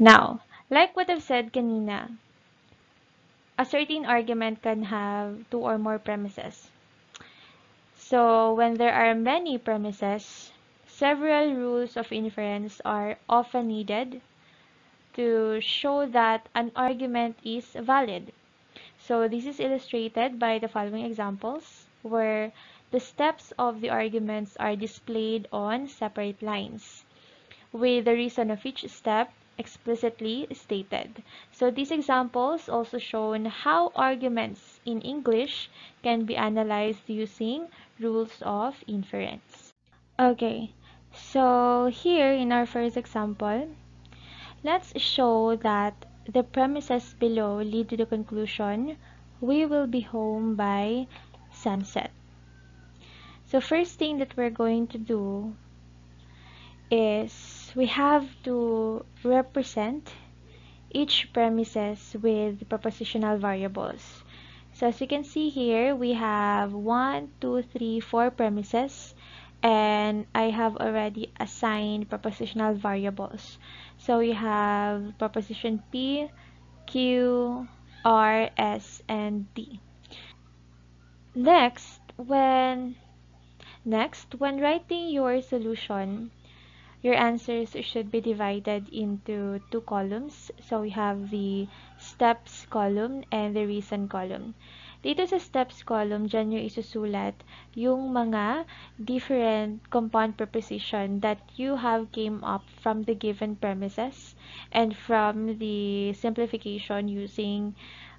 Now, like what I've said kanina, a certain argument can have two or more premises. So, when there are many premises, several rules of inference are often needed to show that an argument is valid. So, this is illustrated by the following examples, where the steps of the arguments are displayed on separate lines, with the reason of each step explicitly stated. So these examples also shown how arguments in English can be analyzed using rules of inference. Okay, so here in our first example, let's show that the premises below lead to the conclusion we will be home by sunset. So first thing that we're going to do is we have to represent each premises with propositional variables. So as you can see here, we have one, two, three, four premises and I have already assigned propositional variables. So we have proposition P, Q, R, S, and T. Next, when next when writing your solution, your answers should be divided into two columns. So we have the steps column and the reason column. Dito sa steps column, dyan nyo isusulat yung mga different compound preposition that you have came up from the given premises and from the simplification using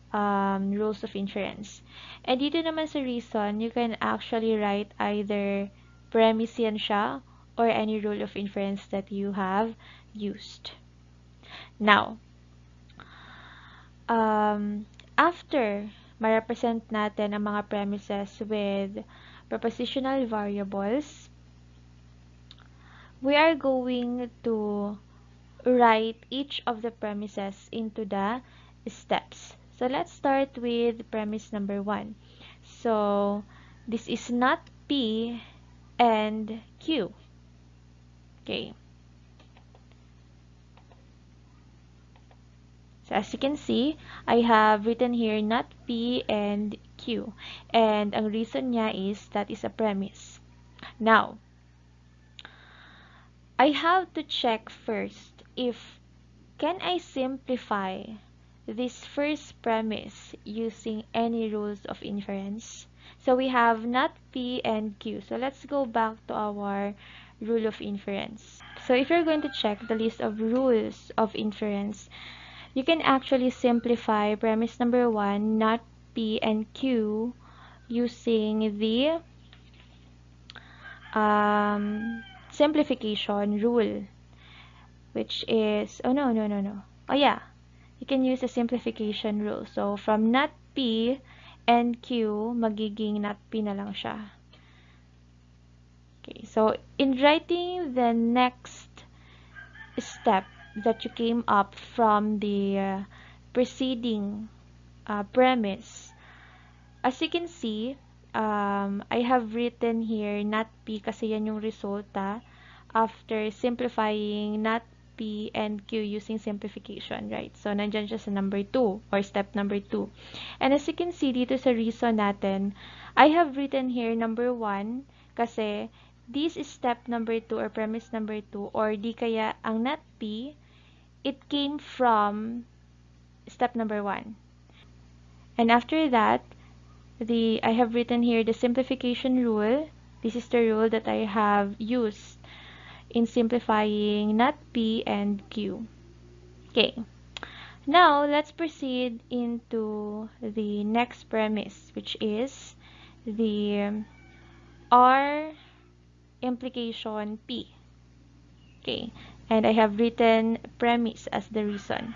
um, rules of inference. And dito naman sa reason, you can actually write either premise yan siya or any rule of inference that you have used. Now, um, after ma-represent natin ang mga premises with propositional variables, we are going to write each of the premises into the steps. So let's start with premise number one. So this is not P and Q. Okay. So as you can see, I have written here not P and Q. And ang reason niya is that is a premise. Now, I have to check first if can I simplify this first premise using any rules of inference. So we have not P and Q. So let's go back to our rule of inference. So if you're going to check the list of rules of inference, you can actually simplify premise number one, not P and Q, using the um, simplification rule, which is, oh no, no, no, no. Oh yeah, you can use the simplification rule. So from not P and Q, magiging not P na lang siya. Okay, so in writing the next step that you came up from the uh, preceding uh, premise, as you can see, um, I have written here not P kasi yan yung resulta after simplifying not P and Q using simplification, right? So, nandyan siya sa number 2 or step number 2. And as you can see dito sa reason natin, I have written here number 1 kasi this is step number 2 or premise number 2 or di kaya ang not P, it came from step number 1. And after that, the I have written here the simplification rule. This is the rule that I have used in simplifying not P and Q. Okay. Now, let's proceed into the next premise, which is the R implication P. Okay, and I have written premise as the reason.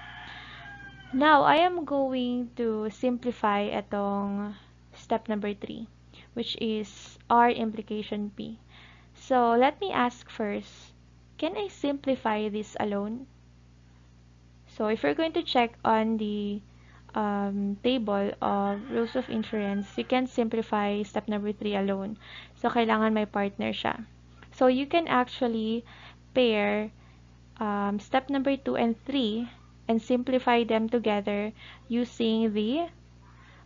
Now, I am going to simplify itong step number 3, which is R implication P. So, let me ask first, can I simplify this alone? So, if you're going to check on the um, table of rules of inference, you can simplify step number 3 alone. So, kailangan may partner siya. So you can actually pair um, step number 2 and 3 and simplify them together using the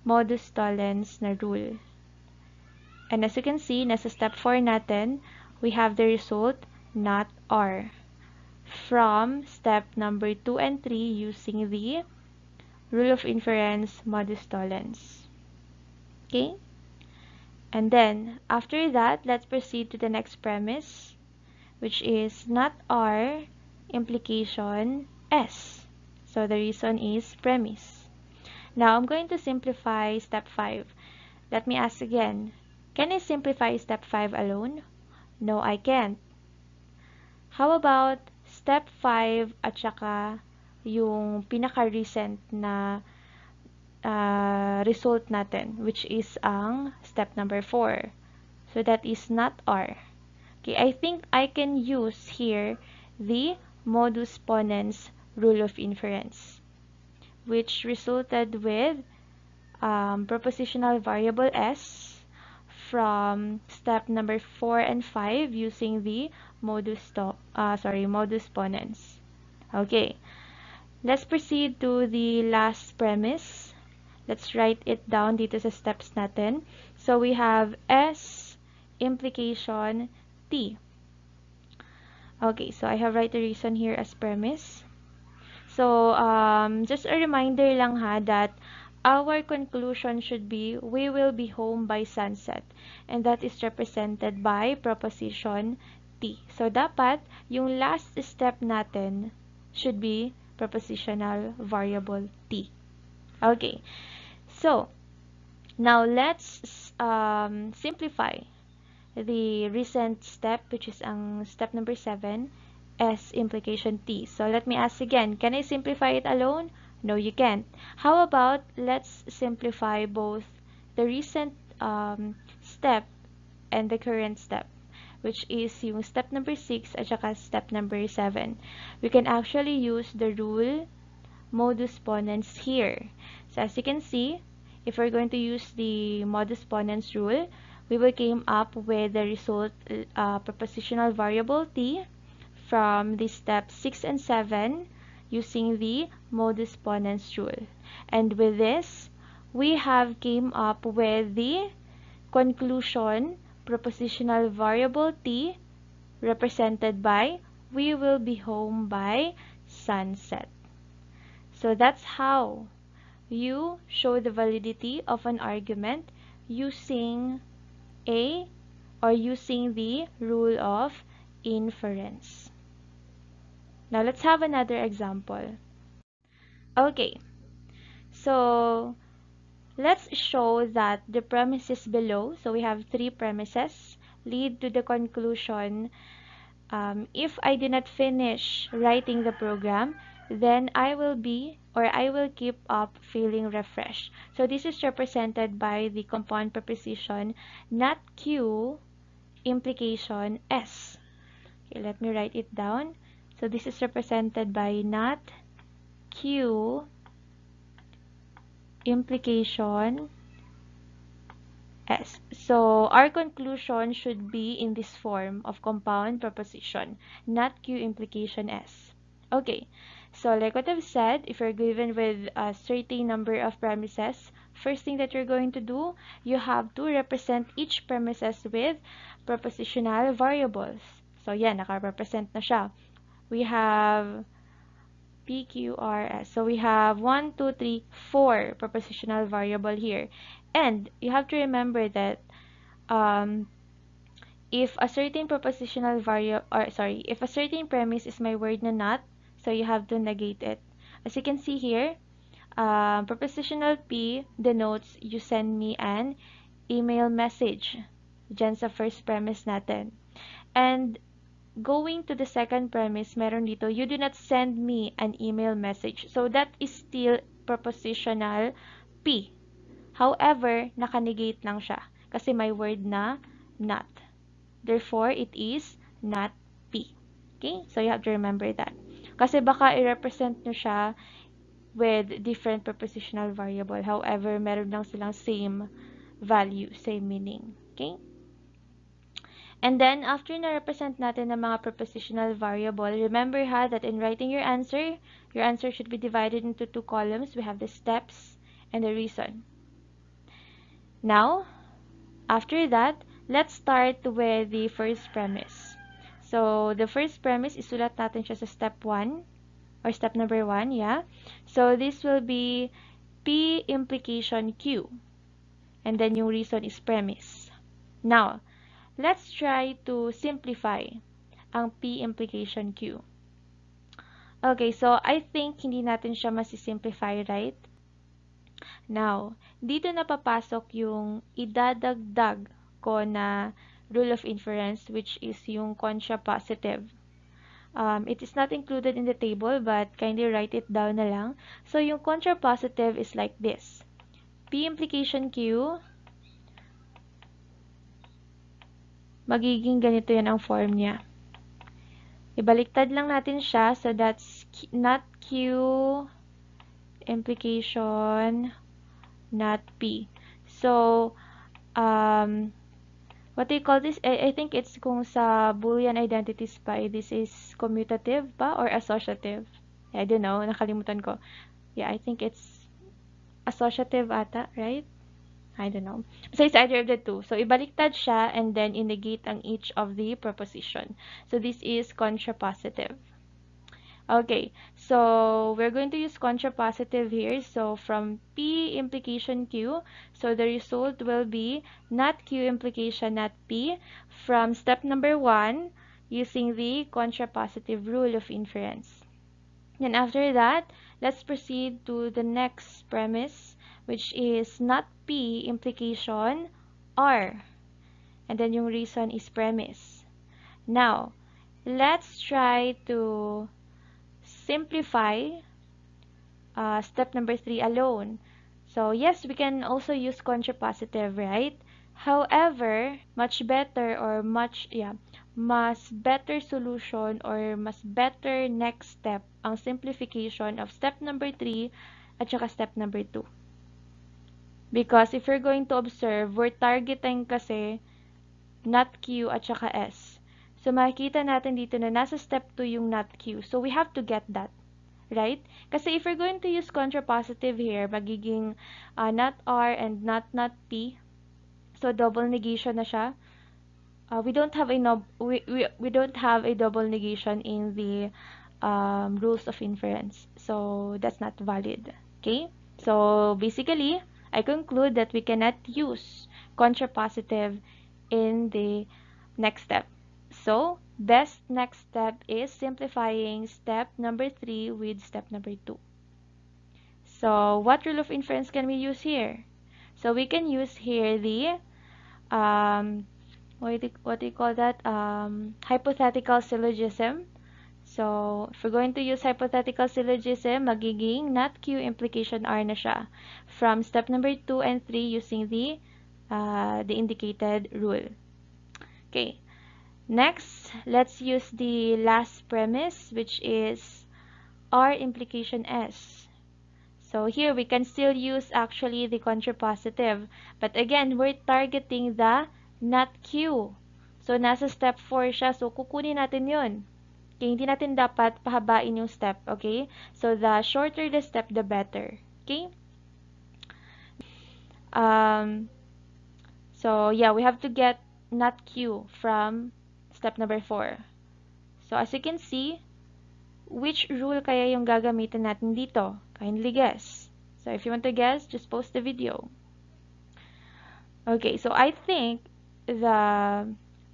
modus tollens na rule. And as you can see, nasa step 4 natin, we have the result not R from step number 2 and 3 using the rule of inference modus tollens. Okay? And then, after that, let's proceed to the next premise, which is not R implication S. So the reason is premise. Now, I'm going to simplify step 5. Let me ask again, can I simplify step 5 alone? No, I can't. How about step 5 at saka yung pinaka-recent na uh, result natin, which is ang step number 4. So that is not R. Okay, I think I can use here the modus ponens rule of inference, which resulted with um, propositional variable S from step number 4 and 5 using the modus uh, sorry, modus ponens. Okay, let's proceed to the last premise. Let's write it down dito sa steps natin. So we have S implication T. Okay, so I have write the reason here as premise. So, um, just a reminder lang ha that our conclusion should be we will be home by sunset and that is represented by proposition T. So, dapat yung last step natin should be propositional variable T. Okay. So, now let's um, simplify the recent step which is ang step number seven, 7 S implication T. So, let me ask again, can I simplify it alone? No, you can't. How about let's simplify both the recent um, step and the current step which is yung step number 6 at saka step number 7. We can actually use the rule modus ponens here. So as you can see, if we're going to use the modus ponens rule, we will came up with the result uh, propositional variable t from the step 6 and 7 using the modus ponens rule. And with this, we have came up with the conclusion propositional variable t represented by we will be home by sunset. So that's how you show the validity of an argument using a or using the rule of inference. Now let's have another example. Okay, so Let's show that the premises below, so we have three premises, lead to the conclusion um, if I do not finish writing the program, then I will be or I will keep up feeling refreshed. So this is represented by the compound preposition not Q implication S. Okay, let me write it down. So this is represented by not Q implication S. So, our conclusion should be in this form of compound proposition, not Q implication S. Okay, so like what I've said, if you're given with a certain number of premises, first thing that you're going to do, you have to represent each premises with propositional variables. So, yeah, naka-represent na siya. We have PQRS. So we have 1, 2, 3, 4 propositional variable here. And you have to remember that um, if a certain propositional variable, or sorry, if a certain premise is my word na not, so you have to negate it. As you can see here, um, propositional P denotes you send me an email message dyan sa first premise natin. And going to the second premise, meron dito, you do not send me an email message. So, that is still propositional P. However, nakanegate lang siya. Kasi may word na not. Therefore, it is not P. Okay? So, you have to remember that. Kasi baka i-represent nyo siya with different prepositional variable. However, meron lang silang same value, same meaning. Okay? And then, after na-represent natin ng mga prepositional variable, remember ha, that in writing your answer, your answer should be divided into two columns. We have the steps and the reason. Now, after that, let's start with the first premise. So, the first premise, isulat natin siya sa step 1 or step number 1, yeah? So, this will be P implication Q. And then yung reason is premise. Now, let's try to simplify ang P implication Q. Okay, so I think hindi natin siya masisimplify, right? Now, dito na papasok yung idadagdag ko na rule of inference which is yung contrapositive. Um, it is not included in the table but kindly write it down na lang. So, yung contrapositive is like this. P implication Q magiging ganito yan ang form niya. Ibaliktad lang natin siya. So, that's not Q implication not P. So, um, what do you call this? I, I think it's kung sa Boolean identities pa, eh, this is commutative ba or associative? I don't know, nakalimutan ko. Yeah, I think it's associative ata, right? I don't know. So, it's either of the two. So, ibaliktad siya and then inegate ang each of the proposition. So, this is contrapositive. Okay, so we're going to use contrapositive here. So from P implication Q, so the result will be not Q implication not P from step number one using the contrapositive rule of inference. Then after that, let's proceed to the next premise, which is not P implication R. And then yung reason is premise. Now, let's try to simplify uh, step number three alone. So yes, we can also use contrapositive, right? However, much better or much, yeah, mas better solution or mas better next step ang simplification of step number 3 at saka step number 2. Because if you're going to observe, we're targeting kasi not Q at saka S. So, makikita natin dito na nasa step 2 yung not Q. So, we have to get that. Right? Kasi if we're going to use contrapositive here, magiging uh, not R and not not P. So, double negation na siya. Uh, we don't have a no we, we, we don't have a double negation in the um, rules of inference. So, that's not valid. Okay? So, basically, I conclude that we cannot use contrapositive in the next step. So, best next step is simplifying step number 3 with step number 2. So, what rule of inference can we use here? So, we can use here the, um, what, do you, what do you call that? Um, hypothetical syllogism. So, if we're going to use hypothetical syllogism, magiging not Q implication R na siya. From step number 2 and 3 using the, uh, the indicated rule. Okay. Next, let's use the last premise, which is R implication S. So here, we can still use actually the contrapositive. But again, we're targeting the not Q. So, nasa step 4 siya. So, kukunin natin yun. Okay, hindi natin dapat pahabain yung step. Okay? So, the shorter the step, the better. Okay? Um, so, yeah, we have to get not Q from Step number 4. So, as you can see, which rule kaya yung gagamitin natin dito? Kindly guess. So, if you want to guess, just post the video. Okay, so I think the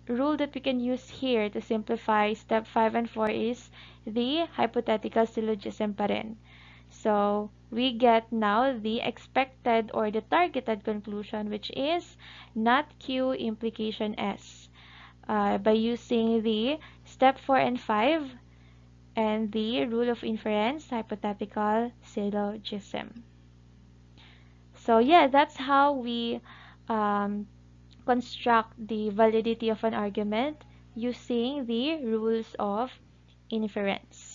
rule that we can use here to simplify step 5 and 4 is the hypothetical syllogism pa rin. So, we get now the expected or the targeted conclusion which is not Q implication S uh, by using the step 4 and 5 and the rule of inference hypothetical syllogism. So yeah, that's how we um, construct the validity of an argument using the rules of inference.